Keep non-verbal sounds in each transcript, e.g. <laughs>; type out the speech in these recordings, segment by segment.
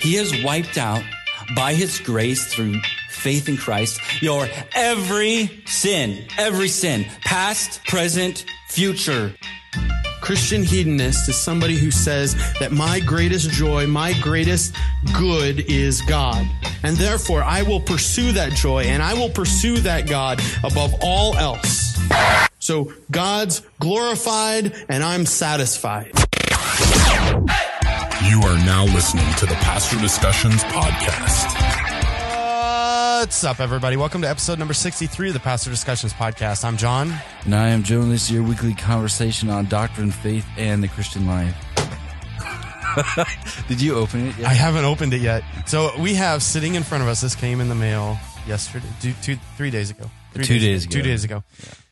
He has wiped out by his grace through faith in Christ your every sin, every sin, past, present, future. Christian hedonist is somebody who says that my greatest joy, my greatest good is God. And therefore, I will pursue that joy and I will pursue that God above all else. So God's glorified and I'm satisfied. You are now listening to the Pastor Discussions Podcast. What's up, everybody? Welcome to episode number 63 of the Pastor Discussions Podcast. I'm Jon. And I am Joan. This is your weekly conversation on doctrine, faith, and the Christian life. <laughs> Did you open it? Yet? I haven't opened it yet. So we have sitting in front of us, this came in the mail yesterday, two, two three days ago. Three Two days ago. Two days ago.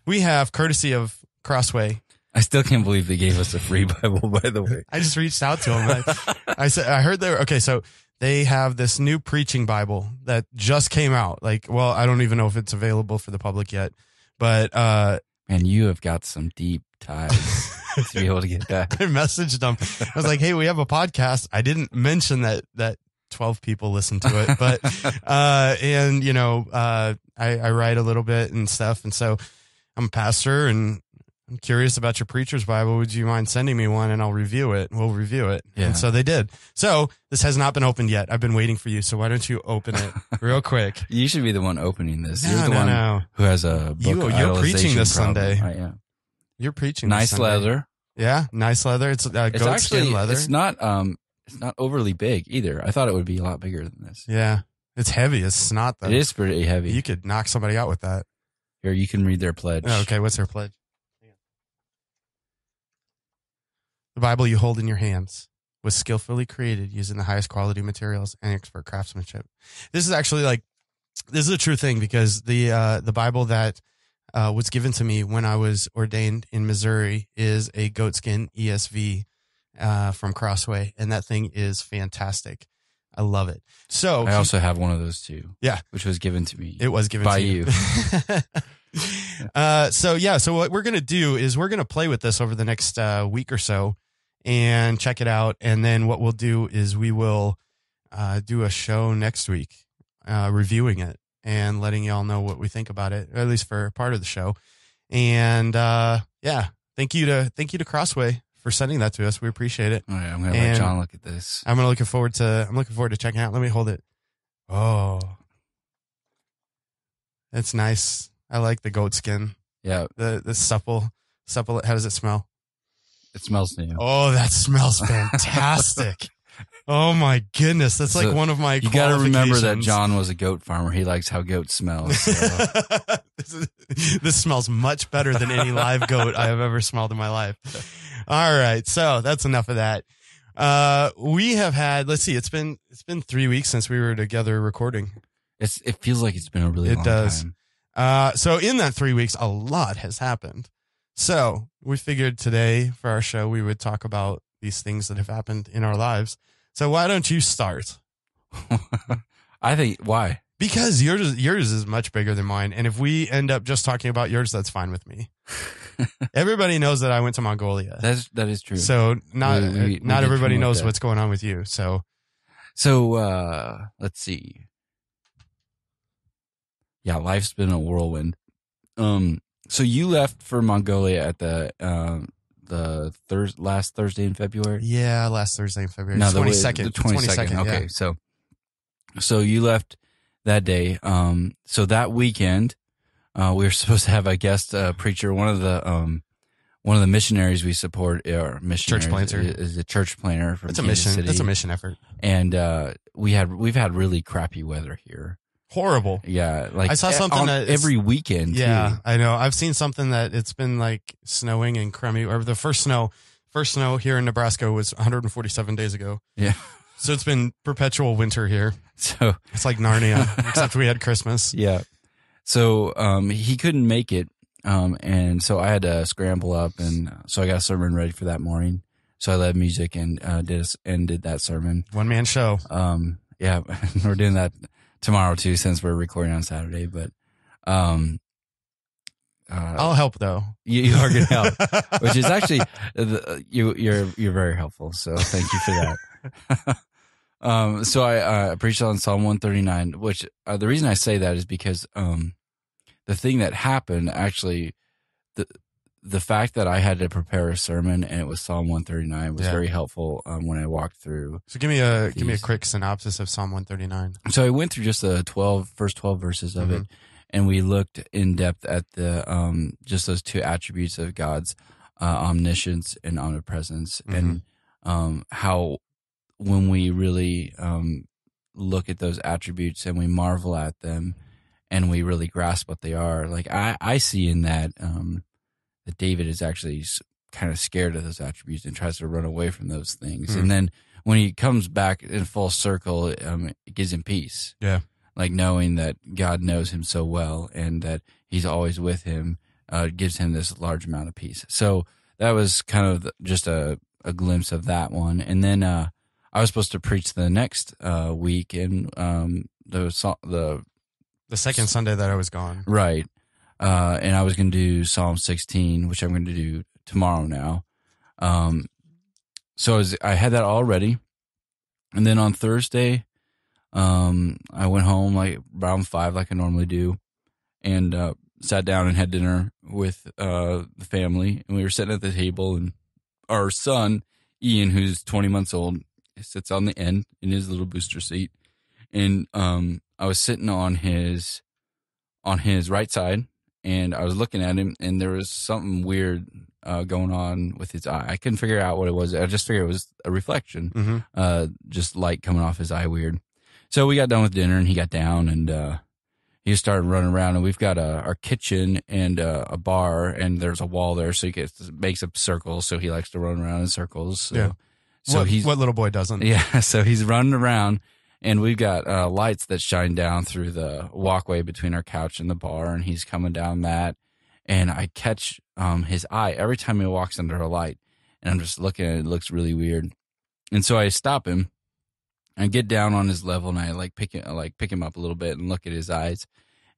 We have, courtesy of Crossway, I still can't believe they gave us a free <laughs> Bible, by the way. I just reached out to them. I, I said, I heard they were, okay, so they have this new preaching Bible that just came out. Like, well, I don't even know if it's available for the public yet, but, uh, And you have got some deep ties to be able to get that. <laughs> I messaged them. I was like, Hey, we have a podcast. I didn't mention that, that 12 people listen to it, but, <laughs> uh, and you know, uh, I, I write a little bit and stuff. And so I'm a pastor and I'm curious about your preacher's Bible. Would you mind sending me one and I'll review it? We'll review it. Yeah. And so they did. So this has not been opened yet. I've been waiting for you. So why don't you open it <laughs> real quick? You should be the one opening this. No, You're the no, one no. who has a book You- you're preaching this problem. Sunday. I am. You're preaching. this Nice leather. Yeah. Nice leather. It's uh, It's goat actually skin leather. it's not um it's not overly big either. I thought it would be a lot bigger than this. yeah. It's heavy. It's not though. It is pretty heavy. You could knock somebody out with that. Here, you can read their pledge. Oh, okay. What's their pledge? The Bible you hold in your hands was skillfully created using the highest quality materials and expert craftsmanship. This is actually like, this is a true thing because the, uh, the Bible that, uh, was given to me when I was ordained in Missouri is a goatskin ESV, uh, from Crossway. And that thing is fantastic. I love it. So I also have one of those too. Yeah. which was given to me. it was given By to you. <laughs> uh, so yeah, so what we're gonna do is we're gonna play with this over the next uh, week or so, and check it out. And then what we'll do is we will uh, do a show next week, uh, reviewing it and letting y'all know what we think about it, or at least for part of the show. And uh, yeah, thank you to thank you to Crossway for sending that to us. We appreciate it. All right, I'm gonna And- let John look at this. I'm gonna looking forward to I'm looking forward to checking out. Let me hold it. Oh, that's nice. I like the goat skin. Yeah, The the supple supple. How does it smell? It smells new. Oh, that smells fantastic. <laughs> oh my goodness, that's like one of my. you got to remember that. John was a goat farmer. He likes how goat smells. so- <laughs> this, is- this smells much better than any live goat I have ever smelled in my life. All right, so that's enough of that. Uh, we have had. Let's see. It's been it's been three weeks since we were together recording. it's it feels like it's been a really It does. time. Uh, so in that three weeks, a lot has happened. So we figured today for our show we would talk about these things that have happened in our lives. So why don't you start? <laughs> I think why? Because yours yours is much bigger than mine, and if we end up just talking about yours, that's fine with me. <laughs> Everybody knows that I went to Mongolia, That's that is true. so not We- we- we not did everybody knows what's going on with you. So So uh let's see. Yeah, life's been a whirlwind. Um so you left for Mongolia at the um the Thurs last Thursday in February? yeah, last Thursday in February, the twenty second, The twenty second. Okay, yeah. so so you left that day. Um so that weekend uh we were <laughs> supposed to have a guest uh, preacher, one of the um one of the missionaries we support or missionaries planter. is, a church planter from It's a Kansas mission. City. It's a mission effort. and uh we had we've had really crappy weather here. Horrible. Yeah, like I saw something on that every weekend. Yeah, too. I know. I've seen something that it's been like snowing and crummy. Or the first snow, first snow here in Nebraska was 147 days ago. Yeah. <laughs> So it's been perpetual winter here. <laughs> So It's like Narnia, <laughs> except we had Christmas. yeah, so um he couldn't make it, um and so I had to scramble up, and uh, so I got a sermon ready for that morning. So I led music and uh, did a and did that sermon. One man show. Um, yeah, we're doing that tomorrow too, since we're recording on Saturday. But um, uh, I'll help though. you, you are gonna help. <laughs> which is actually the, you you're you're very helpful so thank you for that <laughs> Um, so I uh, preached on Psalm 139, which uh, the reason I say that is because um, the thing that happened actually, the the fact that I had to prepare a sermon and it was Psalm 139 was Yeah. very helpful um, when I walked through. So give me a give me a quick synopsis of Psalm 139. So I went through just the 12 first 12 verses of it, and we looked in depth at the um, just those two attributes of God's uh, omniscience and omnipresence, and um, how when we really um, look at those attributes and we marvel at them, and we really grasp what they are. Like I, I see in that um, that David is actually kind of scared of those attributes and tries to run away from those things, Mhm. and then when he comes back in full circle, um, it gives him peace. Yeah. Like knowing that God knows him so well and that he's always with him uh, gives him this large amount of peace. So that was kind of just a, a glimpse of that one. And then uh, I was supposed to preach the next uh, week and um, the, the The second Sunday that I was gone. Right. Uh, and I was going to do Psalm 16, which I'm going to do tomorrow now. Um, so I, was, I had that all ready. And then on Thursday, um, I went home like around five, like I normally do, and uh, sat down and had dinner with uh, the family. And we were sitting at the table, and our son, Ian, who's 20 months old, sits on the end in his little booster seat. And um, I was sitting on his on his right side and I was looking at him and there was something weird uh, going on with his eye. I couldn't figure out what it was. I just figured it was a reflection, Mm-hmm. uh, just light coming off his eye weird. So we got done with dinner and he got down and uh, he just started running around and we've got a, our kitchen and uh, a bar and there's a wall there so he gets, makes a circle so he likes to run around in circles. So, Yeah. so what, he's what little boy doesn't? <laughs> yeah, so he's running around, and we've got uh, lights that shine down through the walkway between our couch and the bar, and he's coming down that, and I catch um, his eye every time he walks under a light, and I'm just looking at it. It looks really weird, and so I stop him, and get down on his level, and I like pick him, like pick him up a little bit and look at his eyes,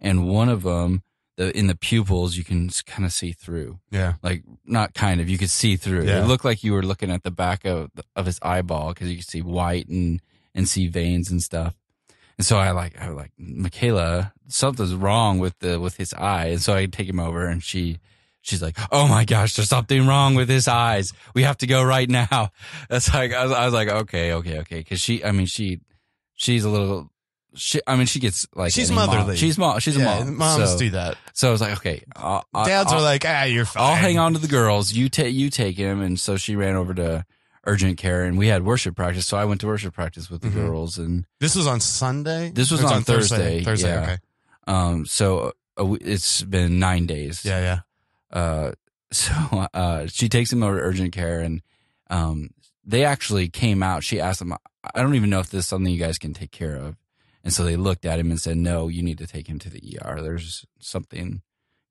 and one of them, the in the pupils, you can kind of see through Yeah. like not kind of you could see through Yeah. it looked like you were looking at the back of of his eyeball because you could see white and and see veins and stuff and so i like i like michaela something's wrong with the with his eye and so i take him over and she she's like oh my gosh there's something wrong with his eyes we have to go right now <laughs> that's like i was, I was like okay okay okay because she i mean she she's a little she, I mean, she gets like She's any mom. motherly. She's mom. She's a mom. Moms so, do that. So I was like, okay. I'll- Dads I'll- are like, ah, you're fine. I'll hang on to the girls. You take you take him, and so she ran over to urgent care, and we had worship practice. So I went to worship practice with the Mhm. girls, and This was on Sunday. This was It on Thursday, Thursday. yeah. Okay. um, so uh, it's been nine days. Yeah. Yeah. Uh, <laughs> so uh, she takes him over to urgent care, and um, they actually came out. She asked them, "I don't even know if this is something you guys can take care of." And so they looked at him and said, "No, you need to take him to the ER. There's something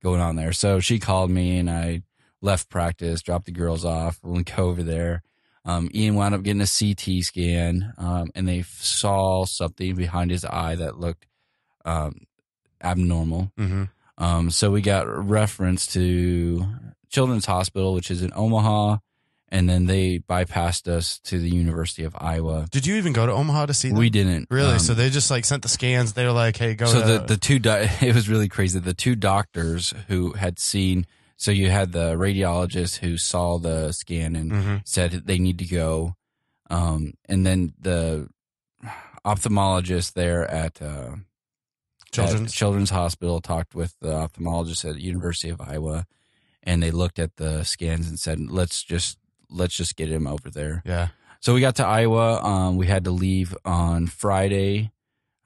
going on there." So she called me, and I left practice, dropped the girls off, went go over there. Um, Ian wound up getting a CT scan, um, and they saw something behind his eye that looked um, abnormal. Mm-hmm. Um, so we got reference to Children's Hospital, which is in Omaha, and then they bypassed us to the University of Iowa. Did you even go to Omaha to see them? We didn't Really? um, so they just like sent the scans. They were like, "Hey, go." so to, the the two do- <laughs> it was really crazy. The two doctors who had seen so you had the radiologist who saw the scan and Mhm. said they need to go, um, and then the ophthalmologist there at uh, children's. at Children's Hospital talked with the ophthalmologist at University of Iowa, and they looked at the scans and said, "Let's just let's just get him over there." yeah. So we got to Iowa. Um, we had to leave on Friday.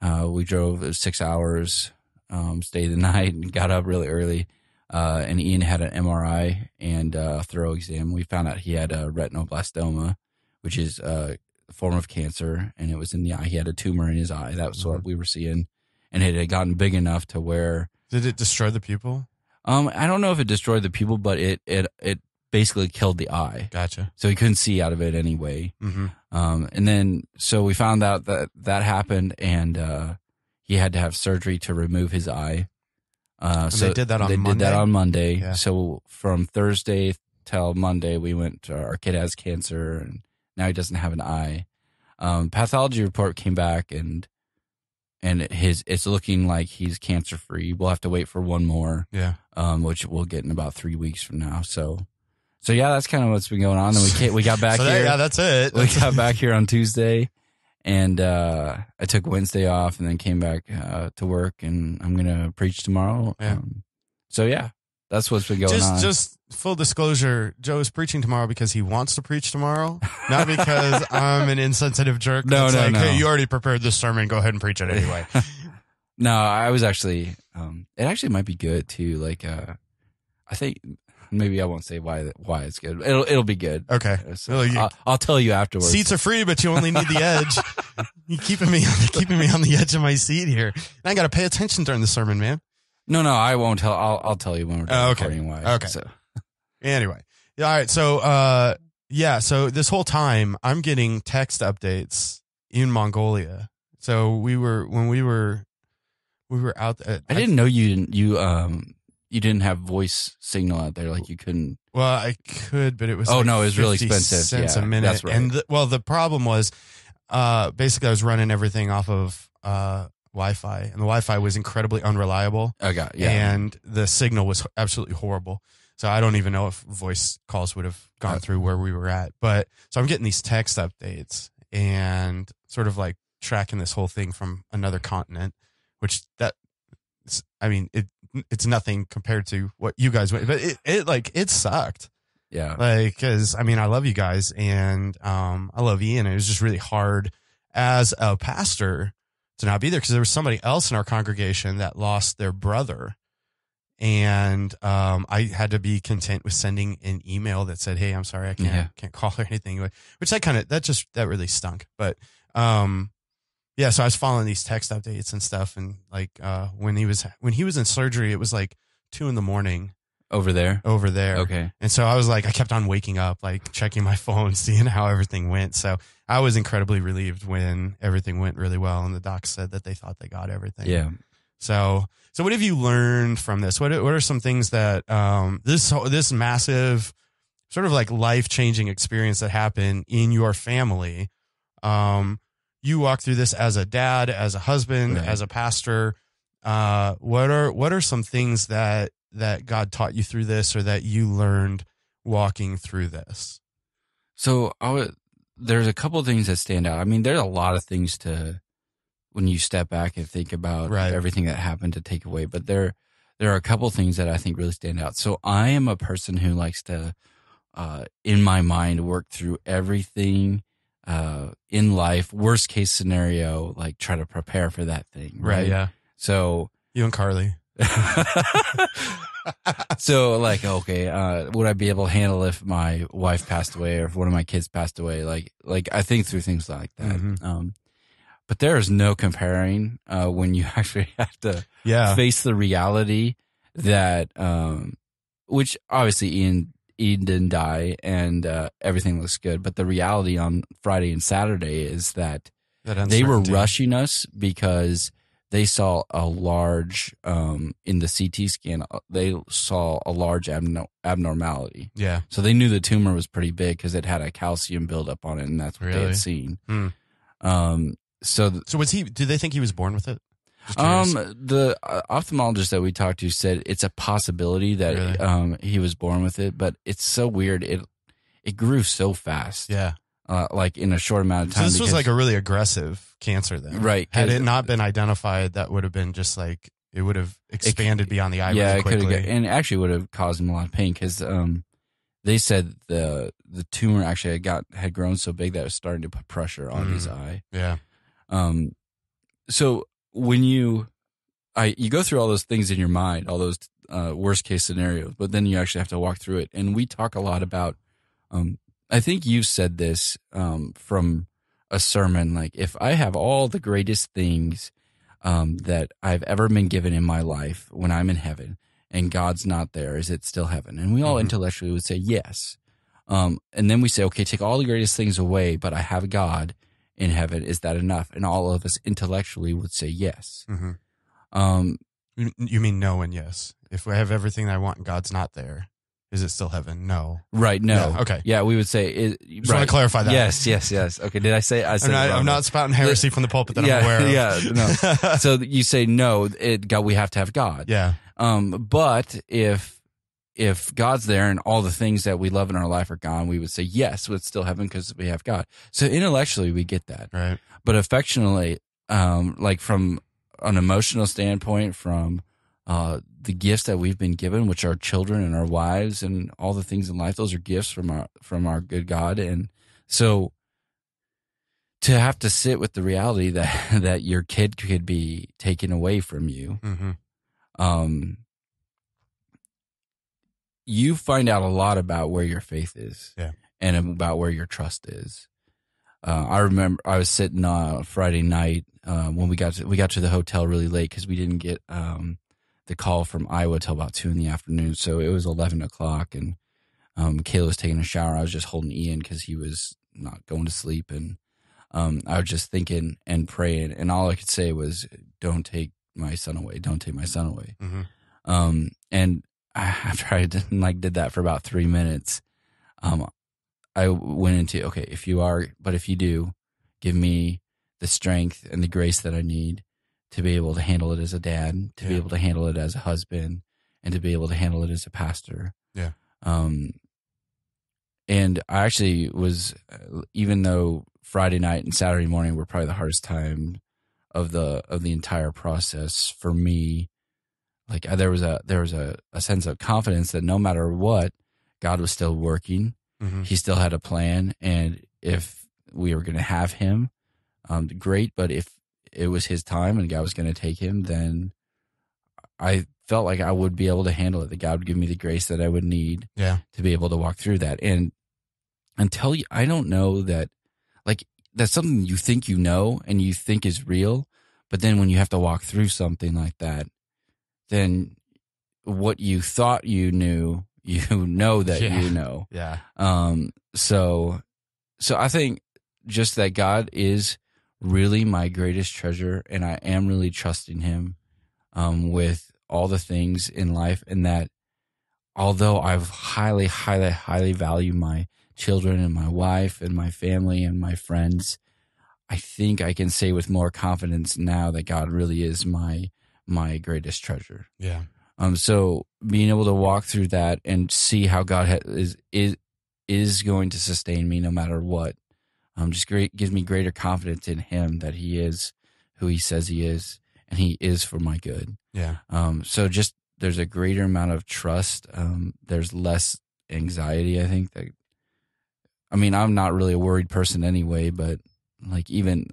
Uh, we drove six hours, um, stayed the <laughs> night, and got up really early. Uh, and Ian had an MRI and uh, a thorough exam. We found out he had a retinoblastoma, which is uh, a form of cancer, and it was in the eye. He had a tumor in his eye. That was what we were seeing, and it had gotten big enough to where Did it destroy the pupil? um, I don't know if it destroyed the pupil, but it it it basically killed the eye, Gotcha. so he couldn't see out of it anyway. Mm-hmm. Um, and then so we found out that that happened, and uh, he had to have surgery to remove his eye. Uh, so they did that on they did that Monday? on Monday. Yeah. So from Thursday till Monday, we went. To, our kid has cancer, and now he doesn't have an eye. Um, pathology report came back and and his it's looking like he's cancer free. We'll have to wait for one more, Yeah. um, which we'll get in about three weeks from now. So, so yeah, that's kind of what's been going on. And we we got <laughs> back So here. yeah, that's it. we got back here on Tuesday, and uh, I took Wednesday off, and then came back uh, to work, and I'm gonna preach tomorrow. Yeah. Um, so yeah, that's what's been going just on. just full disclosure, Joe is preaching tomorrow because he wants to preach tomorrow, <laughs> not because I'm an insensitive jerk. No, no, like, no. Hey, you already prepared this sermon. Go ahead and preach it <laughs> anyway. no, I was actually. Um, it actually might be good too. Like, uh, I think maybe I won't say why why it's good. It'll it'll be good. Okay. So Well, you- I'll, I'll tell you afterwards. Seats are free, but you only need the edge. <laughs> you keeping me keeping me on the edge of my seat here. And I got to pay attention during the sermon, man. no, no, I won't tell. I'll I'll tell you when we're done Oh, okay. recording why. Okay. So Anyway, all right. So, uh, yeah. So this whole time, I'm getting text updates in Mongolia. So we were when we were we were out. At, I didn't know you didn't you um you didn't have voice signal out there. Like you couldn't. Well, I could, but it was. Oh, like no, it was really expensive. Cents Yeah, a minute. that's right. And the, well, the problem was, uh, basically, I was running everything off of uh Wi-Fi, and the Wi-Fi was incredibly unreliable, I got yeah. and the signal was absolutely horrible. So I don't even know if voice calls would have gone Uh, through where we were at. But so I'm getting these text updates and sort of like tracking this whole thing from another continent, which that I mean it it's nothing compared to what you guys went, but it, it like it sucked. yeah. Like, cause I mean, I love you guys and, um, I love Ian. It was just really hard as a pastor to not be there because there was somebody else in our congregation that lost their brother. And, um, I had to be content with sending an email that said, Hey, I'm sorry. I can't, Yeah. can't call or anything, which that kind of, that just, that really stunk. But, um, yeah, so I was following these text updates and stuff. And like, uh, when he was, when he was in surgery, it was like two in the morning Over there. over there. Okay. And so I was like, I kept on waking up, like checking my <laughs> phone, seeing how everything went. So I was incredibly relieved when everything went really well, and the docs said that they thought they got everything. Yeah. So, so what have you learned from this? What what are some things that um this this massive sort of like life changing experience that happened in your family? Um, you walk through this as a dad, as a husband, Right. as a pastor. Uh, what are what are some things that that God taught you through this, or that you learned walking through this? So I would, there's a couple of things that stand out. I mean, there's a lot of things to when you step back and think about Right. everything that happened to take away, but there there are a couple of things that I think really stand out. So I am a person who likes to, uh, in my mind, work through everything uh, in life. Worst case scenario, like try to prepare for that thing. Right. Yeah. So You and Carly. <laughs> so like okay uh would i be able to handle if my wife passed away or if one of my kids passed away like like i think through things like that Mhm. um but there is no comparing uh when you <laughs> actually have to Yeah. face the reality that um which obviously ian ian didn't die and uh everything looks good but the reality on friday and saturday is that That they were rushing us because they saw a large um in the CT scan uh, they saw a large abno- abnormality. Yeah. So they knew the tumor was pretty big because it had a calcium buildup on it and that's what they had seen. Hmm. Um so th- So was he? Do they think he was born with it? Um the uh, ophthalmologist that we talked to said it's a possibility that Really? um he was born with it but it's so weird it it grew so fast. yeah. Uh, like in a short amount of So time. this was like a really aggressive cancer then, Right, Had it not been identified, that would have been just like it would have expanded beyond the eye yeah, really it could quickly. have, and actually would have caused him a lot of pain because um, they said the the tumor actually had got had grown so big that it was starting to put pressure on his Mm. eye. yeah. Um, so when you, I you go through all those things in your mind, all those uh, worst case scenarios, but then you actually have to walk through it. And we talk a lot about. Um, I think you said this um, from a sermon. Like, if I have all the greatest things um, that I've ever been given in my life when I'm in heaven, and God's not there, is it still heaven? And we all Mhm. intellectually would say yes. Um, and then we say, okay, take all the greatest things away, but I have God in heaven. Is that enough? And all of us intellectually would say yes. hmm Um, You mean no and yes? If I have everything I want and God's not there, Is it still heaven? No. Right. No. Yeah, okay. Yeah, we would say. It, Just want to clarify that. Yes. Yes. Yes. Okay. Did I say? I said. I'm not. I'm not spouting heresy from the pulpit that yeah, I'm aware of. Yeah. No. <laughs> so you say no. It God. We have to have God. yeah. Um. But if if God's there and all the things that we love in our life are gone, we would say yes. It's still heaven because we have God. So intellectually, we get that. Right. but affectionately, um, like from an emotional standpoint, from uh, the gifts that we've been given, which are children and our wives and all the things in life, those are gifts from our from our good God, and so to have to sit with the reality <laughs> that that your kid could be taken away from you, Mm-hmm. um, you find out a lot about where your faith is Yeah. and about where your trust is. Uh, I remember I was sitting uh, Friday night uh, when we got to, we got to the hotel really late because we didn't get um, the call from Iowa till about two in the afternoon. So it was eleven o'clock, and um, Kayla was taking a shower. I was just holding Ian because he was not going to sleep, and um, I was just thinking and praying, and all I could say was, "Don't take my son away! Don't take my son away!" Mm-hmm. Um, and <laughs> after I did, like did that for about three minutes, um, I went into okay, if you are, but if you do, give me the strength and the grace that I need to be able to handle it as a dad, to be able to handle it as a husband, and to be able to handle it as a pastor. Yeah. Um, and I actually was, uh, even though Friday night and Saturday morning were probably the hardest time of the of the entire process for me like uh, there was a there was a, a sense of confidence that no matter what god was still working Mm-hmm. he still had a plan and if we were going to have him um great but if it was his time and god was going to take him then i felt like i would be able to handle it that god would give me the grace that i would need Yeah. to be able to walk through that and until you i don't know that like that's something you think you know and you think is real but then when you have to walk through something like that then what you thought you knew <laughs> you know that Yeah. you know Yeah. um so so i think just that god is really my greatest treasure and i am really trusting him um with all the things in life and that although i've highly highly highly value my children and my wife and my family and my friends i think i can say with more confidence now that god really is my my greatest treasure Yeah. um, so being able to walk through that and see how God ha- is is is going to sustain me no matter what, um, just great gives me greater confidence in Him that He is who He says He is, and He is for my good. Yeah. Um, so just there's a greater amount of trust. Um, there's less anxiety. I think that. I mean, I'm not really a worried person anyway, but like even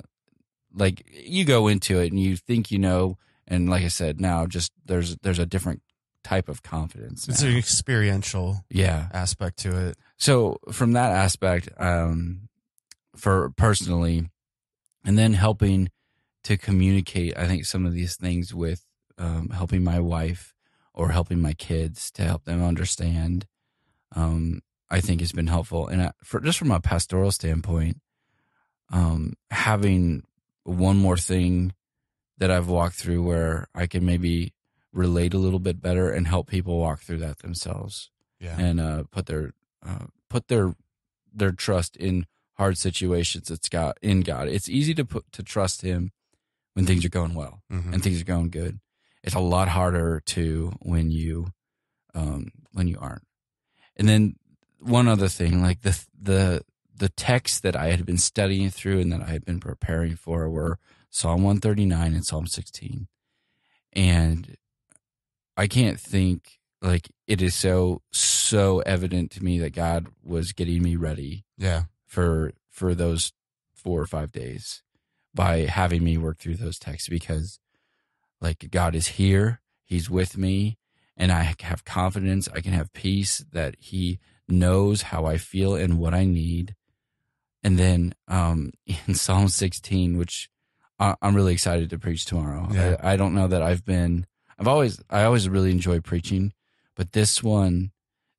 like you go into it and you think you know, and like I said, now just there's there's a different type of confidence. It's now. an experiential yeah. aspect to it. So from that aspect, um, for personally, and then helping to communicate, I think some of these things with um, helping my wife or helping my kids to help them understand, um, I think has been helpful. And I, for just from a pastoral standpoint, um, having one more thing that I've walked through where I can maybe relate a little bit better and help people walk through that themselves Yeah. and uh, put their uh, put their their trust in hard situations. it's got in God. It's easy to put to trust Him when things are going well Mhm. and things are going good. It's a lot harder to when you um, when you aren't. And then one other thing, like the the the texts that I had been studying through and that I had been preparing for were Psalm 139 and Psalm 16. And I can't think like it is so so evident to me that God was getting me ready Yeah. for for those four or five days by having me work through those texts because like God is here, He's with me, and I have confidence, I can have peace that He knows how I feel and what I need. And then um <laughs> in Psalm 16, which I'm really excited to preach tomorrow. Yeah. I, I don't know that I've been I've always I always really enjoy preaching, but this one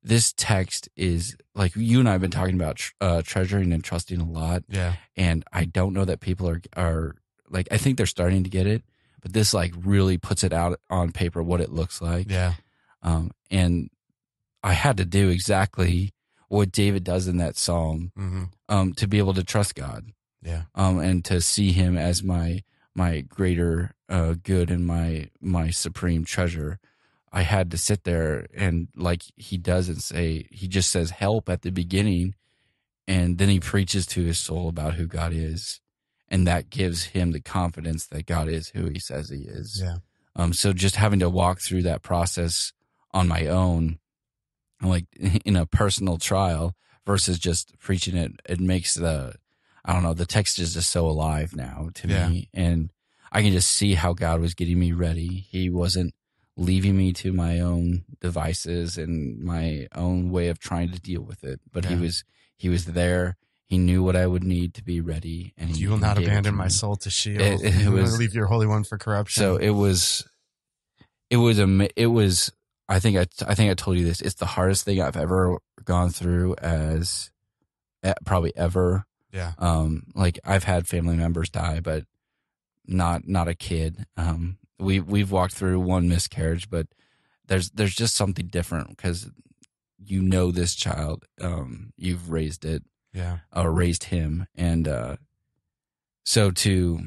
this text is like you and I have been talking about uh, treasuring and trusting a lot, Yeah. and I don't know that people are are like I think they're starting to get it, but this like really puts it out on paper what it looks like. Yeah. Um, and I had to do exactly what David does in that psalm hmm um, to be able to trust God Yeah. um, and to see Him as my my greater uh, good and my my supreme treasure. I had to sit there and like he doesn't say he just says help at the beginning, and then he preaches to his soul about who God is, and that gives him the confidence that God is who He says He is. Yeah. Um, so just having to walk through that process on my own, like <laughs> in a personal trial versus just preaching it, it makes the, I don't know, the text is just so alive now to Yeah. me. And I can just see how God was getting me ready. He wasn't leaving me to my own devices and my own way of trying to deal with it, but he was, he was there. He knew what I would need to be ready. And You will not abandon my soul to Sheol. It- it You will was- leave your Holy One for corruption. So it was, it was a, it was. I think I, I think I told you this. It's the hardest thing I've ever gone through as, eh, probably ever. Yeah. Um, like I've had family members die, but not not a kid. Um, we we've walked through one miscarriage, but there's there's just something different because you know this child. Um, you've raised it Yeah. or raised him and uh so to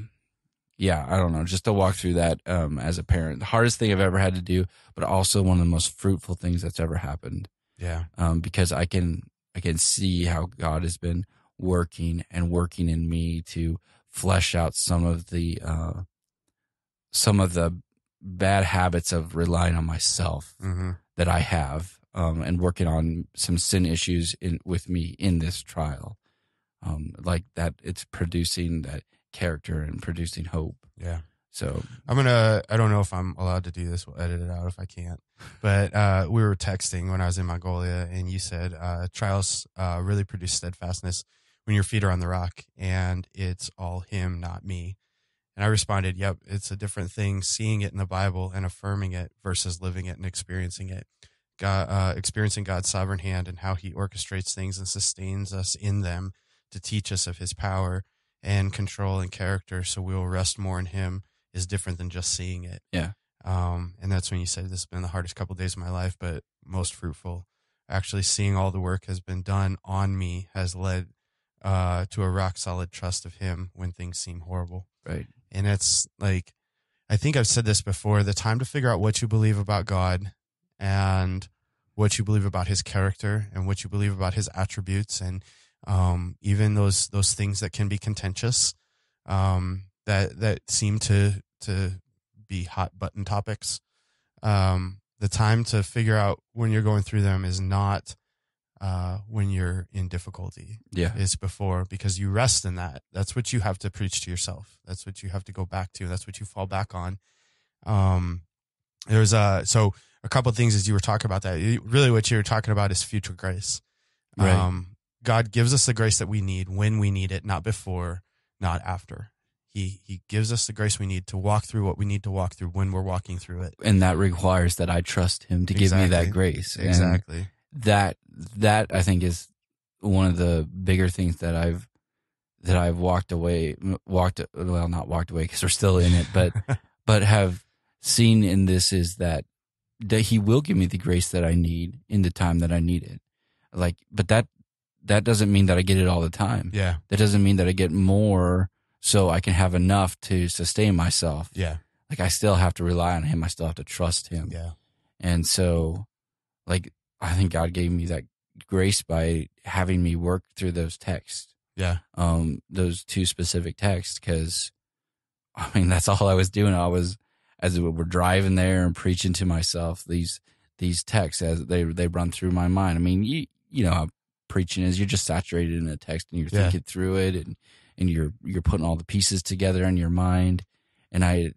yeah i don't know just to walk through that um as a parent the hardest thing i've ever had to do but also one of the most fruitful things that's ever happened Yeah. um because i can i can see how god has been working and working in me to flesh out some of the uh some of the bad habits of relying on myself hmm that I have, um, and working on some sin issues in with me in this trial, um, like that. It's producing that character and producing hope. Yeah. So I'm gonna. I don't know if I'm allowed to do this. We'll edit it out if I can't. But uh, we were texting when I was in Mongolia, and you said uh, trials uh, really produce steadfastness when your feet are on the rock, and it's all Him, not me. And I responded, "Yep, it's a different thing seeing it in the Bible and affirming it versus living it and experiencing it. God, uh, experiencing God's sovereign hand and how He orchestrates things and sustains us in them to teach us of His power and control and character, so we will rest more in Him." is different than just seeing it. Yeah. Um, and that's when you said this has been the hardest couple of days of my life, but most fruitful. Actually, seeing all the work has been done on me has led uh, to a rock solid trust of Him when things seem horrible. right, And it's like, I think I've said this before the time to figure out what you believe about God and what you believe about his character and what you believe about his attributes and um, even those those things that can be contentious um, that that seem to to be hot button topics. Um, the time to figure out when you're going through them is not uh, when you're in difficulty yeah, is before because you rest in that. That's what you have to preach to yourself. That's what you have to go back to. That's what you fall back on. Um, there's a so a couple of things as you were talking about that. Really, what you're talking about is future grace. Right. Um, God gives us the grace that we need when we need it, not before, not after. He He gives us the grace we need to walk through what we need to walk through when we're walking through it. and that requires that I trust Him to give me that grace. And Exactly. That that I think is one of the bigger things that I've that I've walked away walked well not walked away because we're still in it but <laughs> but have seen in this is that that he will give me the grace that I need in the time that I need it like but that that doesn't mean that I get it all the time yeah. that doesn't mean that I get more so I can have enough to sustain myself Yeah. like I still have to rely on him I still have to trust him Yeah. and so, like, I think God gave me that grace by having me work through those texts, Yeah. um, those two specific texts, because I mean, that's all I was doing. I was, as we were driving there and preaching to myself, these, these texts as they, they run through my mind. I mean, you, you know how preaching is, you're just saturated in a text and you're Yeah. thinking through it and, and you're, you're putting all the pieces together in your mind. And I,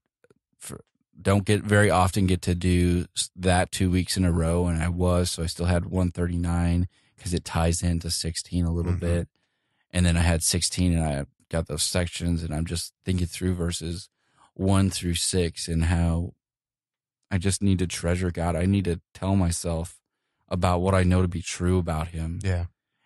don't get very often get to do that two weeks in a row and i was so i still had 139 because it ties into 16 a little Mhm. bit and then i had 16 and i got those sections and i'm just thinking through verses 1 through 6 and how i just need to treasure god i need to tell myself about what i know to be true about him Yeah.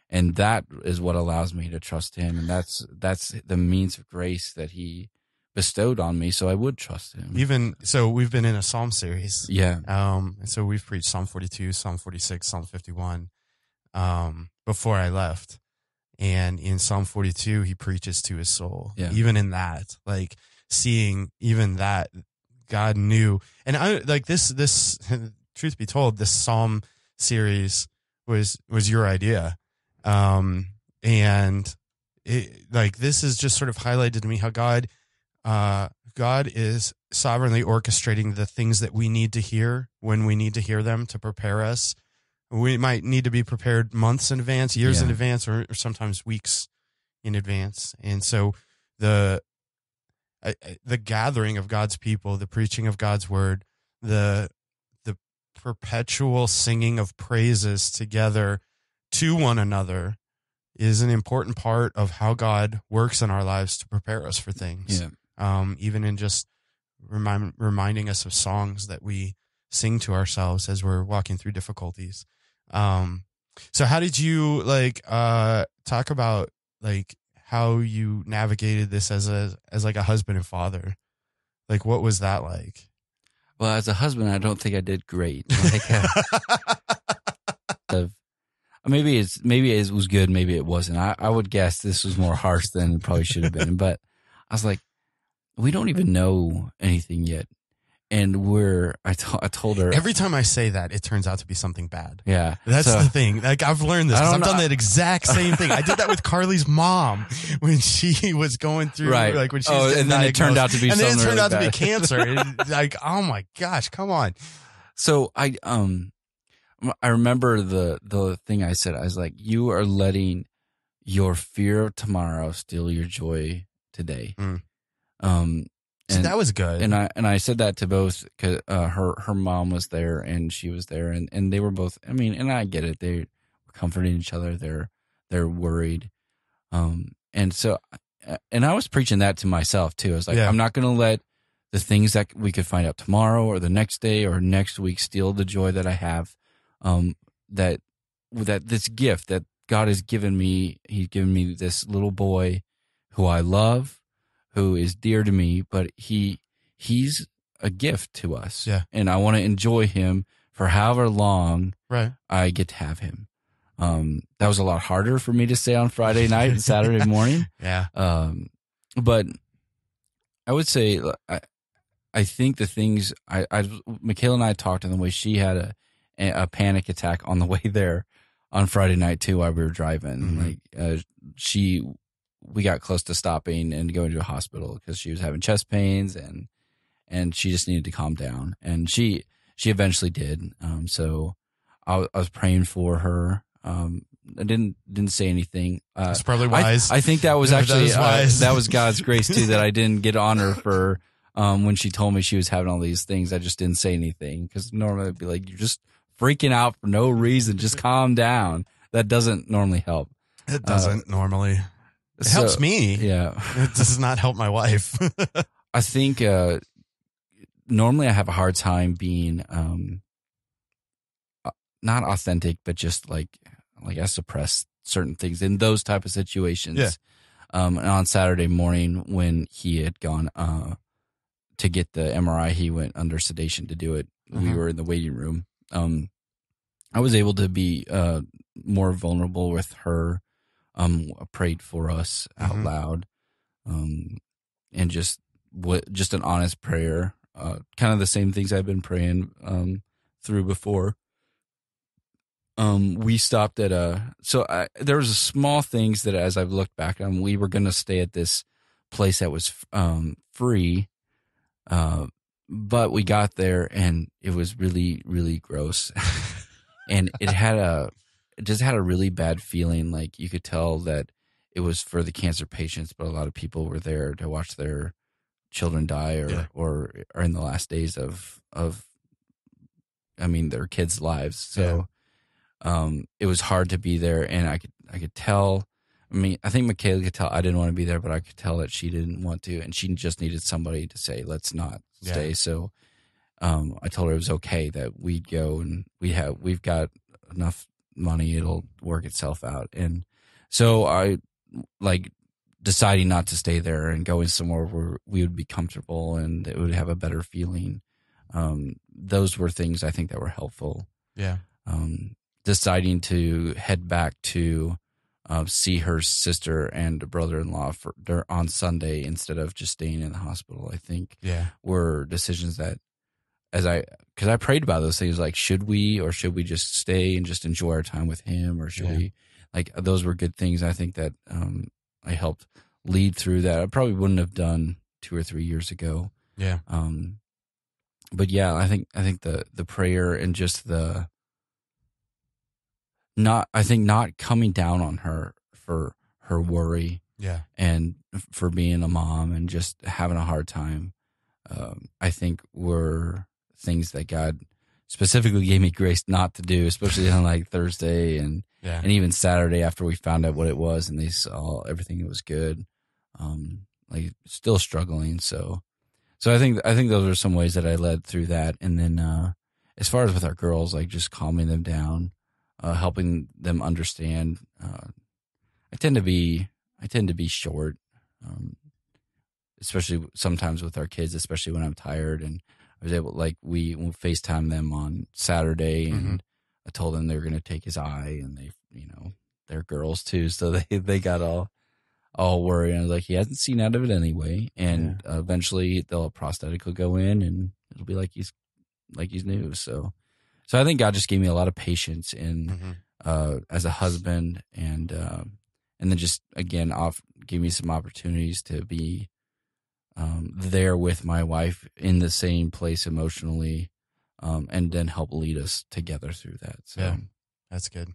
and that is what allows me to trust him and that's that's the means of grace that he bestowed on me, so I would trust Him. Even so, we've been in a psalm series. yeah, Um, and so we've preached Psalm 42, Psalm 46, Psalm 51, um, before I left. And in Psalm 42, he preaches to his soul. Yeah. Even in that, like seeing even that, God knew. And I like this, this, <laughs> truth be told, this Psalm series was, was your idea. Um, and it, like this is just sort of highlighted to me how God, uh, God is sovereignly orchestrating the things that we need to hear when we need to hear them to prepare us. We might need to be prepared months in advance, years in advance, or, or sometimes weeks in advance. And so the the gathering of God's people, the preaching of God's word, the the perpetual singing of praises together to one another is an important part of how God works in our lives to prepare us for things yeah. Um, even in just remind, reminding us of songs that we sing to ourselves as we're walking through difficulties. Um, so how did you like uh, talk about like how you navigated this as a as like a husband and father? Like what was that like? Well, as a husband, I don't think I did great. <laughs> Like, uh, maybe it's maybe it was good, maybe it wasn't. I, I would guess this was more harsh than it probably should have been. But I was like, we don't even know anything yet, and we're. I I told her Every time I say that, it turns out to be something bad. Yeah, That's so- the thing. Like I've learned this. I 'cause don't I've done that exact same thing. I did that with Carly's mom when she <laughs> was going through, Right. like when she Oh, and then it turned out to be and then it turned really out to be cancer. <laughs> And, like, oh my gosh, come on. So I um I remember the the thing I said. I was like, "You are letting your fear of tomorrow steal your joy today." Mm. Um, So and that was good. and I and I said that to both because uh, her her mom was there and she was there and and they were both. I mean, and I get it. They were comforting each other. They're they're worried. Um, and so uh, and I was preaching that to myself too. I was like, Yeah. I'm not going to let the things that we could find out tomorrow or the next day or next week steal the joy that I have. Um, that that this gift that God has given me, He's given me this little boy who I love, who is dear to me, but he he's a gift to us. Yeah. and I want to enjoy him for however long right. I get to have him. Um, that was a lot harder for me to say on Friday night and Saturday <laughs> morning. Yeah. Um, but I would say I, I think the things I, I, Michaela and I talked on the way she had a, a panic attack on the way there on Friday night too while we were driving. Mhm. Like uh, she, we got close to stopping and going to a hospital because she was having chest pains and and she just needed to calm down. And she she eventually did. Um, so I, was- I was praying for her. Um, I didn't didn't say anything. Uh, That's probably I- wise. I, think that was <laughs> actually was uh, wise. that was God's <laughs> grace too that I didn't get on her for um, when she told me she was having all these things. I just didn't say anything because normally I'd be like, "You're just freaking out for no reason. Just calm down." That doesn't normally help. it doesn't normally. It So- helps me. Yeah, <laughs> It does not help my wife. <laughs> I think uh, normally I have a hard time being um, uh, not authentic, but just like like I suppress certain things in those type of situations. Yeah. Um, and on Saturday morning when he had gone uh, to get the MRI, he went under sedation to do it. We Mhm. were in the waiting room. Um, I was able to be uh, more vulnerable with her. Um, prayed for us out Mhm. loud, um, and just what just an honest prayer. Uh, kind of the same things I've been praying um, through before. Um, we stopped at a so I, there was a small things that as I've looked back on, we were going to stay at this place that was um, free, uh, but we got there and it was really really gross, <laughs> and it had a just had a really bad feeling. Like you could tell that it was for the cancer patients, but a lot of people were there to watch their children die or Yeah. or are in the last days of of I mean their kids' lives. So um it was hard to be there and I could I could tell I mean I think Michaela could tell I didn't want to be there, but I could tell that she didn't want to and she just needed somebody to say, Let's not Yeah. stay. So um I told her it was okay that we'd go and we have we've got enough money, it'll work itself out. And so I like deciding not to stay there and going somewhere where we would be comfortable and it would have a better feeling. Um, those were things I think that were helpful. Yeah. Um, deciding to head back to uh, see her sister and brother-in-law for on Sunday instead of just staying in the hospital. I think Yeah. were decisions that, as I, because I prayed about those things, like should we or should we just stay and just enjoy our time with him, or should Yeah. we? Like those were good things. I think that um, I helped lead through that. I probably wouldn't have done two or three years ago. Yeah. Um, but yeah, I think I think the the prayer and just the not I think not coming down on her for her worry Yeah. and for being a mom and just having a hard time. Um, I think were things that God specifically gave me grace not to do, especially on like Thursday and Yeah. and even Saturday after we found out what it was and they saw everything that was good. Um, like still struggling. So, so I think, I think those are some ways that I led through that. And then, uh, as far as with our girls, like just calming them down, uh, helping them understand, uh, I tend to be, I tend to be short, um, especially sometimes with our kids, especially when I'm tired and I was able, like we FaceTime them on Saturday and Mhm. I told them they were going to take his eye and they, you know, they're girls too. So they, <laughs> they got all, all worried. And I was like, he hasn't seen out of it anyway. And uh, eventually they'll, prosthetic will go in and it'll be like he's, like he's new. So, so I think God just gave me a lot of patience in, Mhm. uh, as a husband and, um, and then just again off gave me some opportunities to be, um, there with my wife in the same place emotionally, um, and then help lead us together through that. So, Yeah. That's good.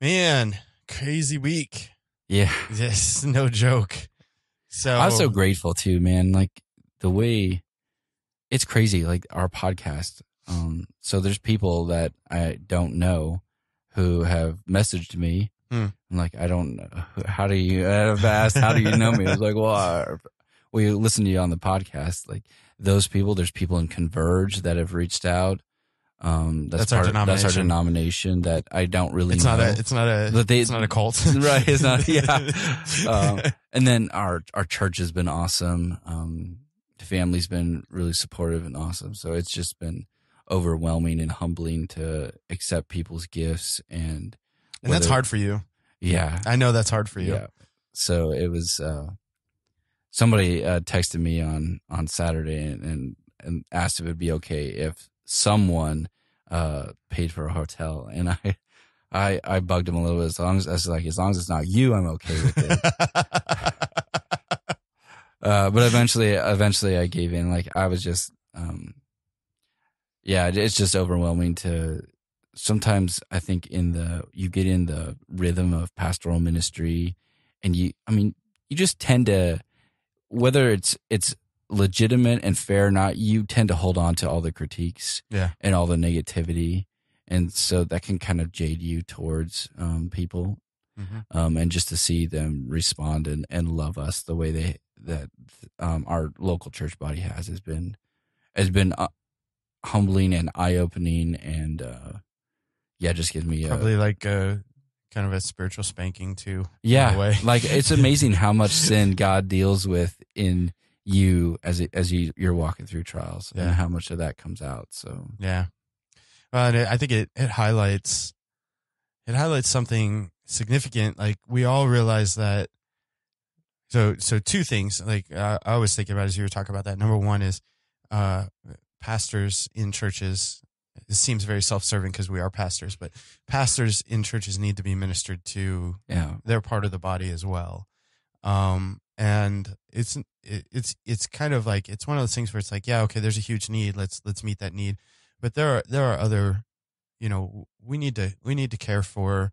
Man, crazy week. yeah. <laughs> This no joke. So I'm so grateful too, man. Like the way it's crazy, like our podcast. Um, so there's people that I don't know who have messaged me. Hmm. I'm like, I don't know. How do you, I've asked, how do you know me? I was like, well, I, we listen to you on the podcast. Like those people, there's people in Converge that have reached out. Um, that's, That's our part, That's our denomination. denomination that I don't really it's know. not a it's not a But they- it's not a cult. <laughs> right. It's not, yeah. <laughs> Um, and then our our church has been awesome. Um, the family's been really supportive and awesome. So it's just been overwhelming and humbling to accept people's gifts and and that's hard for you. yeah, I know that's hard for you. yeah. So it was uh, somebody uh, texted me on on Saturday and, and and asked if it'd be okay if someone uh paid for a hotel and I. I, I bugged him a little bit as long as I was like as long as it's not you I'm okay with it. <laughs> uh, but eventually, eventually, I gave in. Like I was just, um, yeah, it's just overwhelming to. Sometimes I think in the you get in the rhythm of pastoral ministry, and you, I mean, you just tend to, whether it's it's legitimate and fair or not, you tend to hold on to all the critiques, Yeah. and all the negativity, and so that can kind of jade you towards um, people Mhm. um, and just to see them respond and, and love us the way they that um, our local church body has has been has been uh, humbling and eye opening and uh, yeah, just gives me a, Probably like a kind of a spiritual spanking too. yeah, in a way. <laughs> like it's amazing how much <laughs> sin God deals with in you as it, as you you're walking through trials Yeah. and how much of that comes out. So Yeah. Well, I think it, it highlights it highlights something significant. Like we all realize that. So so two things. Like uh, I was thinking about as you were talking about that. Number one is uh, pastors in churches. It seems very self serving because we are pastors, but pastors in churches need to be ministered to yeah, they're part of the body as well. Um, and it's it, it's it's kind of like it's one of those things where it's like, yeah, okay, there's a huge need. Let's let's meet that need. But there are there are other, you know, we need to we need to care for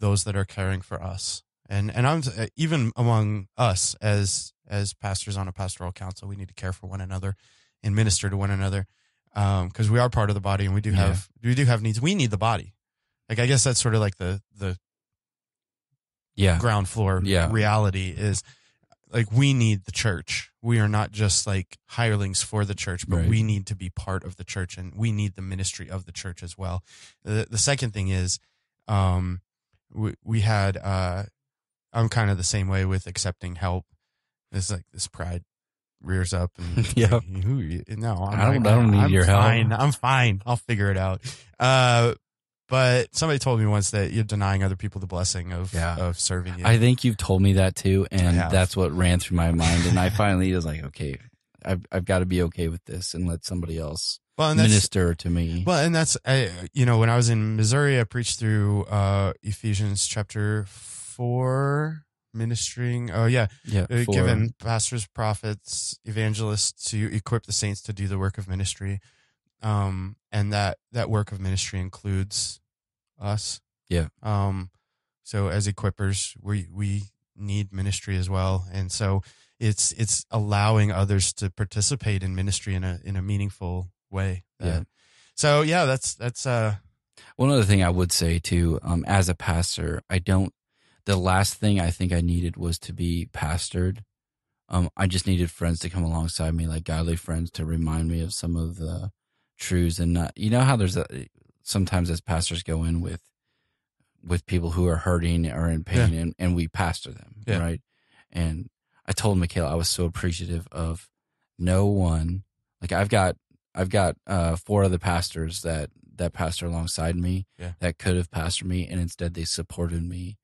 those that are caring for us. And and I'm even among us as as pastors on a pastoral council, we need to care for one another and minister to one another because we are part of the body and we do Yeah. have we do have needs. We need the body. Like I guess that's sort of like the the yeah, ground floor Yeah. reality is like we need the church. We are not just like hirelings for the church, but Right. we need to be part of the church and we need the ministry of the church as well. The, the second thing is, um, we, we had, uh, I'm kind of the same way with accepting help. It's like this pride rears up and <laughs> Yeah. like, who you- no, I'm I don't- like, I don't need I'm your help. I'm fine. I'll figure it out. Uh, but somebody told me once that you're denying other people the blessing of Yeah. of serving you. I think you've told me that too, and that's what ran through my mind. And I <laughs> finally was like, okay, I've I've got to be okay with this and let somebody else well, minister to me. Well, and that's I, you know when I was in Missouri, I preached through uh, Ephesians chapter four, ministering. Oh yeah, yeah, uh, for- given pastors, prophets, evangelists to equip the saints to do the work of ministry, um, and that that work of ministry includes us. Yeah. Um, so as equippers, we we need ministry as well, and so it's it's allowing others to participate in ministry in a in a meaningful way. Yeah. So yeah, that's that's uh One other thing I would say too, um, as a pastor, I don't. The last thing I think I needed was to be pastored. Um, I just needed friends to come alongside me, like godly friends, to remind me of some of the truths and not. You know how there's a sometimes as pastors go in with with people who are hurting or in pain, and, and we pastor them, Yeah. right? And I told Michaela I was so appreciative of no one. Like I've got I've got uh, four other pastors that that pastor alongside me Yeah. that could have pastored me, and instead they supported me,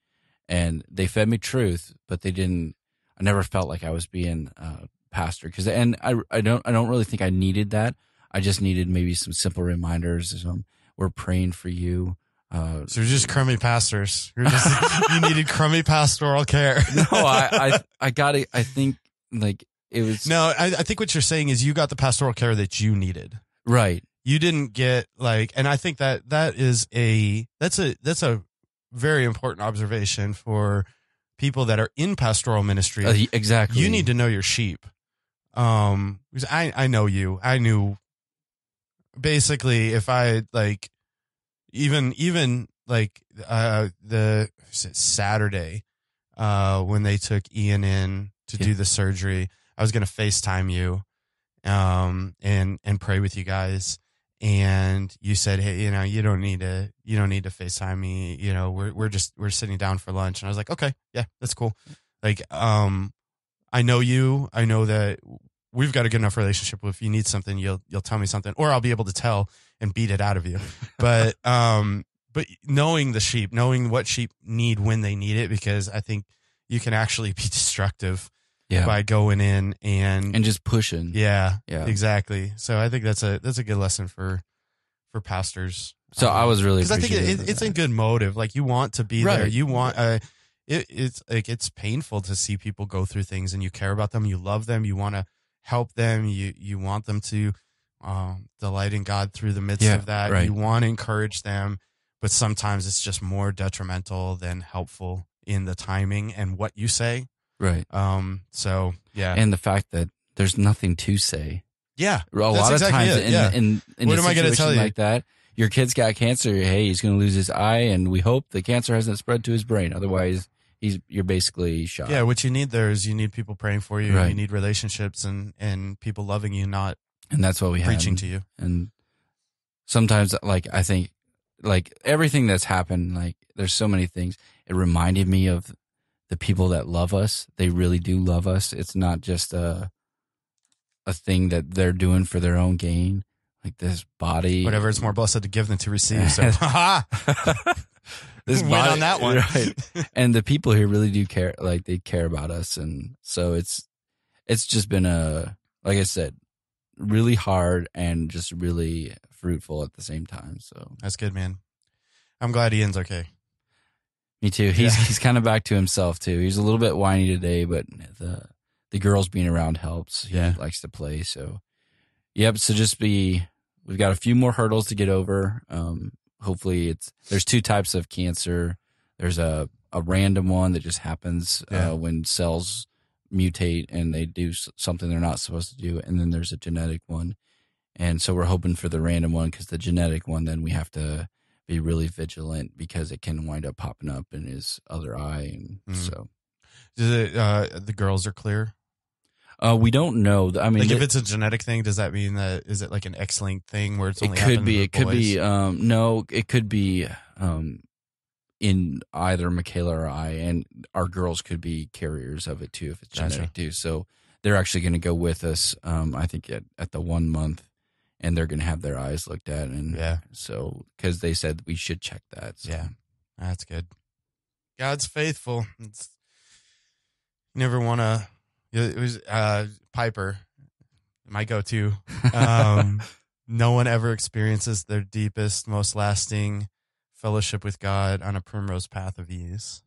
and they fed me truth, but they didn't. I never felt like I was being uh, pastor because, and I I don't I don't really think I needed that. I just needed maybe some simple reminders. Um, we're praying for you. Uh, so you're just crummy pastors. You're just <laughs> you needed crummy pastoral care. <laughs> no, I I I got it. I think like it was No, I, I think what you're saying is you got the pastoral care that you needed. right. You didn't get like, and I think that that is a that's a that's a very important observation for people that are in pastoral ministry. Uh, exactly. you need to know your sheep. Um, because I I know you. I knew basically if I like even even like uh the Saturday uh when they took Ian in to Yeah. do the surgery, I was gonna FaceTime you um and and pray with you guys. And you said, Hey, you know, you don't need to you don't need to FaceTime me, you know, we're we're just we're sitting down for lunch. And I was like, Okay, yeah, that's cool. Like, um I know you. I know that we've got a good enough relationship. If you need something, you'll you'll tell me something, or I'll be able to tell and beat it out of you. <laughs> But um, but knowing the sheep, knowing what sheep need when they need it, because I think you can actually be destructive yeah, by going in and, and just pushing. yeah, yeah. exactly. So I think that's a that's a good lesson for for pastors. So I was really because I think it, it, it's a good motive. Like you want to be there. You want uh it, it's like it's painful to see people go through things and you care about them. You love them. You want to help them. You you want them to um, delight in God through the midst Yeah, of that. right. You want to encourage them, but sometimes it's just more detrimental than helpful in the timing and what you say. Right. Um. So yeah, And the fact that there's nothing to say. yeah. A lot of times in, yeah. in, in What a am I gonna situation tell you? like that, your kid's got cancer. Hey, he's going to lose his eye, and we hope the cancer hasn't spread to his brain. Otherwise, he's you're basically shot. Yeah, what you need there is you need people praying for you. Right. You need relationships and and people loving you, not and that's what we had. preaching to you. and sometimes like i think like everything that's happened like there's so many things it reminded me of the people that love us they really do love us it's not just a a thing that they're doing for their own gain like this body Whatever, it's more blessed to give than to receive. So, <laughs> <laughs> this win body- on that one. right <laughs> and the people here really do care like they care about us and so it's it's just been a like i said really hard and just really fruitful at the same time so That's good, man. I'm glad Ian's okay. Me too. He's Yeah. he's kind of back to himself too. He's a little bit whiny today, but the the girls being around helps. He Yeah. likes to play. So, yep. So just be. We've got a few more hurdles to get over. Um, hopefully, it's there's two types of cancer. There's a a random one that just happens Yeah. uh, when cells mutate and they do something they're not supposed to do, and then there's a genetic one. And so we're hoping for the random one because the genetic one, then we have to be really vigilant because it can wind up popping up in his other eye. And Mhm. so Does it, uh, the girls are clear. uh, we don't know. I mean, like if it, it's a genetic thing, does that mean that is it like an X-linked thing where it's it could be. It could be. Um, no, it could be. Um, in either Michaela or I, and our girls could be carriers of it too if it's Gotcha. genetic too. So they're actually going to go with us. Um, I think at, at the one month, and they're going to have their eyes looked at, and Yeah. so because they said we should check that. So. Yeah. That's good. God's faithful. It's, you never want to. It was uh, Piper, my go-to. Um, <laughs> no one ever experiences their deepest, most lasting fellowship with God on a primrose path of ease.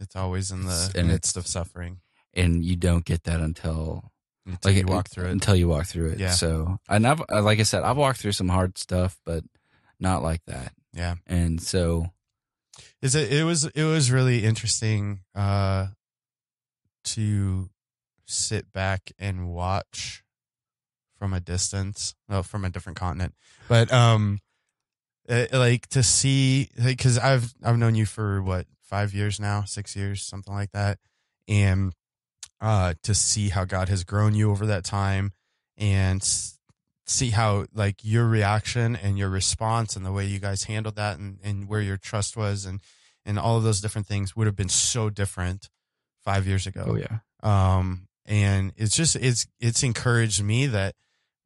It's always in the And midst it's- of suffering. and you don't get that until Until you walk through it. until you walk through it. Yeah. So, and I've like I said, I've walked through some hard stuff, but not like that. Yeah. And so, is it it was it was really interesting uh to sit back and watch from a distance well from a different continent but um uh, like to see because i've i've known you for what five years now six years something like that and uh to see how god has grown you over that time and see how like your reaction and your response and the way you guys handled that and, and where your trust was and and all of those different things would have been so different five years ago. Oh yeah, um and it's just it's it's encouraged me that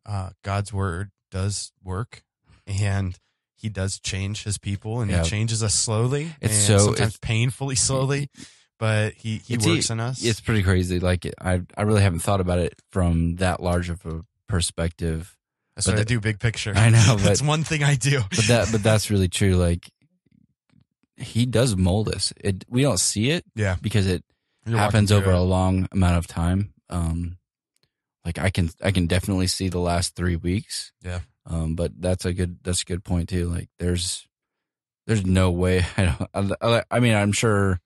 uh god's word does work and he does change his people and Yeah. he changes us slowly It's and so- sometimes painfully slowly but he he It's works in us it's pretty crazy. Like I, I really haven't thought about it from that large of a perspective. that's but what i do big picture I know, <laughs> but- that's one thing i do But that, but that's really true. Like he does mold us. It we don't see it yeah because it You're happens over through a long amount of time. Um, like I can, I can definitely see the last three weeks. Yeah. Um, but that's a good, that's a good point too. Like there's, there's no way. <laughs> I don't, I, I mean, I'm sure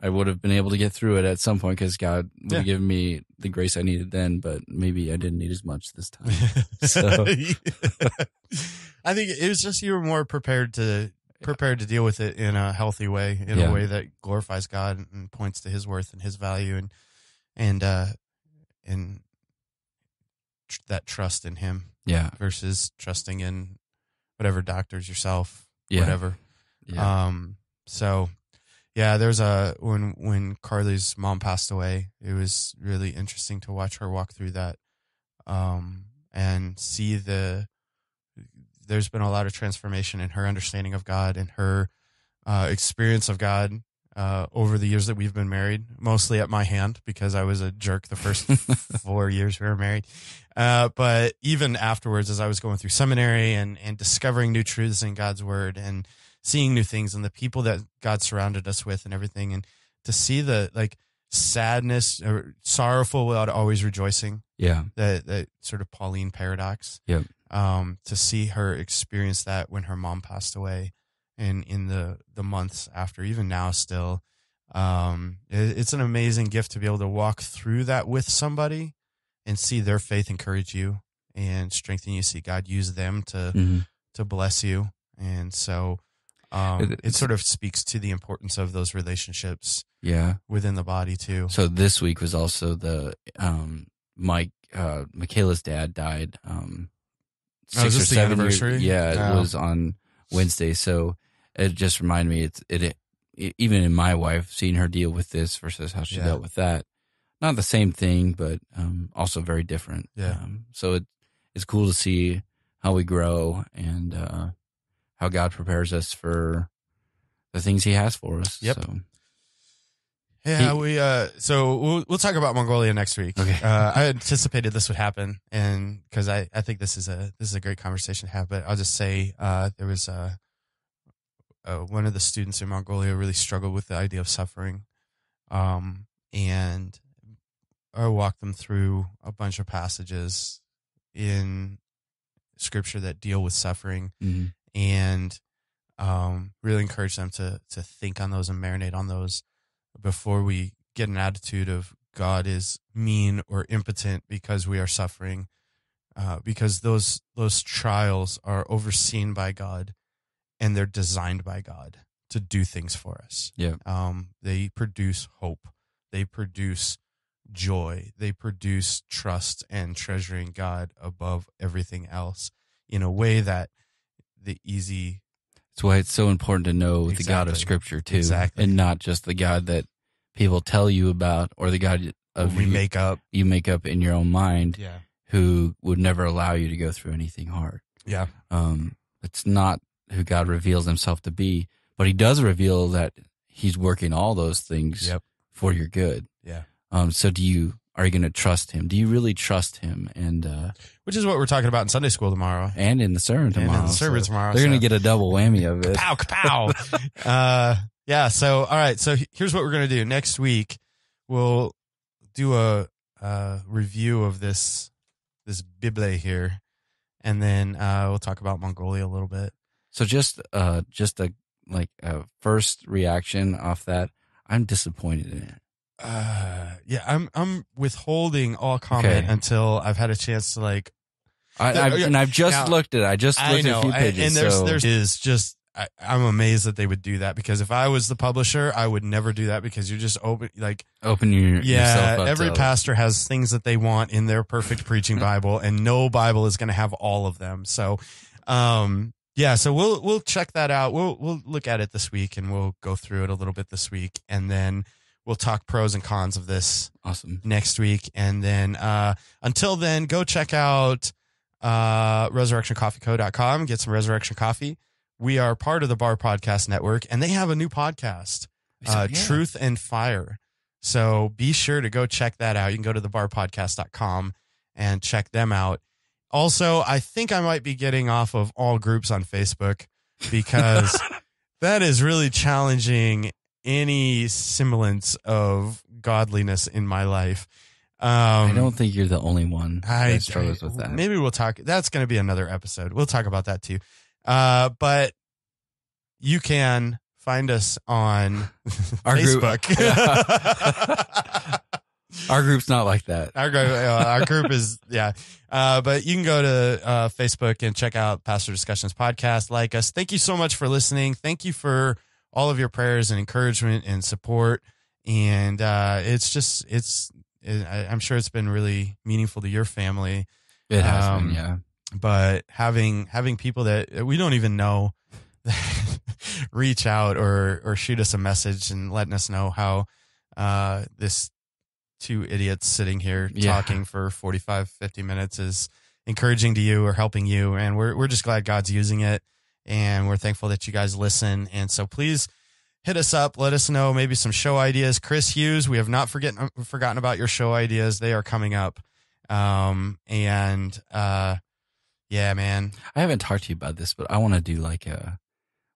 I would have been able to get through it at some point because God would Yeah. have given me the grace I needed then, but maybe I didn't need as much this time. <laughs> So- I think it was just you were more prepared to prepared to deal with it in a healthy way, in Yeah. a way that glorifies God and points to His worth and His value, and and uh, and tr- that trust in Him yeah. versus trusting in whatever doctors yourself, Yeah. whatever. Yeah. Um, so yeah, there's a when when Carly's mom passed away, it was really interesting to watch her walk through that, um, and see the. There's been a lot of transformation in her understanding of God and her uh, experience of God uh, over the years that we've been married, mostly at my hand because I was a jerk the first <laughs> four years we were married. Uh, but even afterwards, as I was going through seminary and, and discovering new truths in God's word and seeing new things and the people that God surrounded us with and everything, and to see the like sadness or sorrowful without always rejoicing, yeah. that, that sort of Pauline paradox. Yeah. Um, to see her experience that when her mom passed away and in the, the months after, even now still, um, it, it's an amazing gift to be able to walk through that with somebody and see their faith encourage you and strengthen you. See God use them to, Mhm. to bless you. And so, um, It- it sort of speaks to the importance of those relationships Yeah. within the body too. So this week was also the um Mike uh Michaela's dad died um Oh, is this the years- anniversary? yeah, it Oh. was on Wednesday. So it just reminded me it's it, it even in my wife seeing her deal with this versus how she Yeah. dealt with that. Not the same thing, but um also very different. Yeah. Um, so it it's cool to see how we grow and uh how God prepares us for the things he has for us. Yep. So Yeah, He- we uh so we'll we'll talk about Mongolia next week. Okay. Uh I anticipated this would happen and cuz I I think this is a this is a great conversation to have, but I'll just say uh there was uh, uh one of the students in Mongolia really struggled with the idea of suffering. Um and I walked them through a bunch of passages in scripture that deal with suffering mhm. And um, really encourage them to to think on those and marinate on those before we get an attitude of God is mean or impotent because we are suffering, uh, because those those trials are overseen by God and they're designed by God to do things for us. Yeah. Um, they produce hope. They produce joy. They produce trust and treasuring God above everything else in a way that the easy That's why it's so important to know the God of Scripture too, Exactly. and not just the God that people tell you about or the God of we you, make up. you make up in your own mind, Yeah. who would never allow you to go through anything hard. Yeah. Um, it's not who God reveals Himself to be, but He does reveal that He's working all those things Yep. for your good. Yeah. Um, so do you? Are you going to trust Him? Do you really trust Him? And uh, Which is what we're talking about in Sunday school tomorrow. and in the sermon And in tomorrow, the sermon so tomorrow, they're going to get a double whammy of it. Pow, pow. <laughs> uh, yeah. So, all right. So here's what we're going to do next week. We'll do a, uh review of this, this Bible here. And then, uh, we'll talk about Mongolia a little bit. So just uh just a like a first reaction off that, I'm disappointed in it. Uh, yeah, I'm, I'm withholding all comment Okay. until I've had a chance to like, I, I've, and I've just Now, looked at it. I just I looked at know. a few I- and there's, so there's is just, I, I'm amazed that they would do that because if I was the publisher, I would never do that because you're just open, like, open your Yeah, yourself up every to- pastor has things that they want in their perfect preaching Bible, and no Bible is going to have all of them. So, um, yeah, so we'll we'll check that out. We'll we'll look at it this week, and we'll go through it a little bit this week, and then we'll talk pros and cons of this Awesome. next week, and then uh, until then, go check out uh, resurrectioncoffeeco.com, get some resurrection coffee. We are part of the Bar Podcast Network, and they have a new podcast uh, Yeah. Truth and Fire. So be sure to go check that out. You can go to thebarpodcast.com and check them out. Also, I think I might be getting off of all groups on Facebook because <laughs> that is really challenging any semblance of godliness in my life. Um, I don't think you're the only one I, that struggles with that. Maybe we'll talk. That's going to be another episode. We'll talk about that too. Uh, but you can find us on <laughs> Our group- Facebook. <laughs> <laughs> Our group's not like that. our, group, uh, our group is yeah. Uh, but you can go to uh, Facebook and check out Pastor Discussions podcast. Like us. Thank you so much for listening. Thank you for all of your prayers and encouragement and support. And uh, it's just it's. It, I, I'm sure it's been really meaningful to your family. It has Um, been, yeah. but having having people that we don't even know <laughs> reach out or or shoot us a message and letting us know how uh this two idiots sitting here Yeah. talking for 45 50 minutes is encouraging to you or helping you and we're we're just glad God's using it and we're thankful that you guys listen and so please hit us up let us know maybe some show ideas Chris Hughes we have not forgotten forgotten about your show ideas they are coming up um and uh yeah man I haven't talked to you about this, but I want to do like a.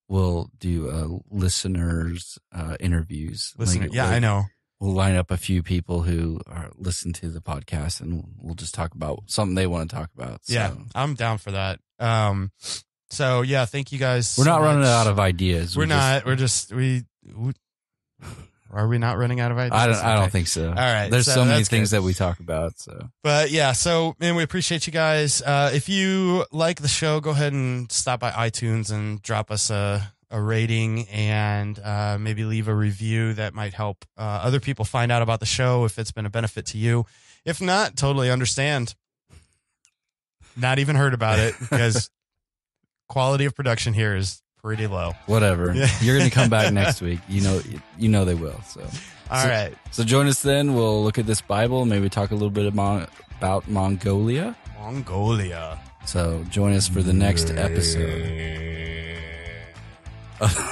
We'll do a listeners uh, interviews. Listener, Like, yeah, like, I know. We'll line up a few people who are listen to the podcast, and we'll just talk about something they want to talk about. So. Yeah, I'm down for that. Um, so yeah, thank you guys. we're so not running out of ideas. We're We just- not. we're just we, we. Are we not running out of ideas? I don't. I don't think so. All right, There's so so, many things good. that we talk about. So But yeah, so man, we appreciate you guys. Uh, if you like the show, go ahead and stop by iTunes and drop us a a rating and uh, maybe leave a review that might help uh, other people find out about the show if it's been a benefit to you. If not, totally understand. Not even heard about it because quality of production here is pretty low. whatever. Yeah. You're gonna come back <laughs> next week. You know. You know they will. So. All So- right, So join us then. We'll look at this Bible. Maybe talk a little bit about, about Mongolia. Mongolia. So join us for the next episode. <laughs>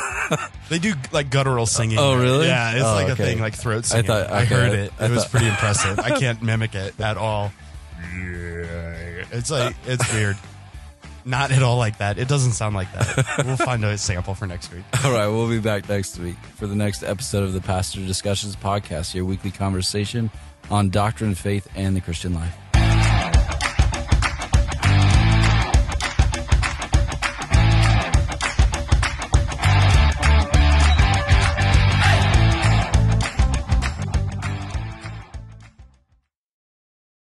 They do like guttural singing. Oh, really? Yeah, it's Oh, like a thing, like throat I singing. thought- I heard I- it. I it was pretty <laughs> impressive. I can't mimic it at all. It's like it's weird. Not at all like that. It doesn't sound like that. <laughs> We'll find a sample for next week. All right, we'll be back next week for the next episode of the Pastor Discussions podcast, your weekly conversation on doctrine, faith, and the Christian life.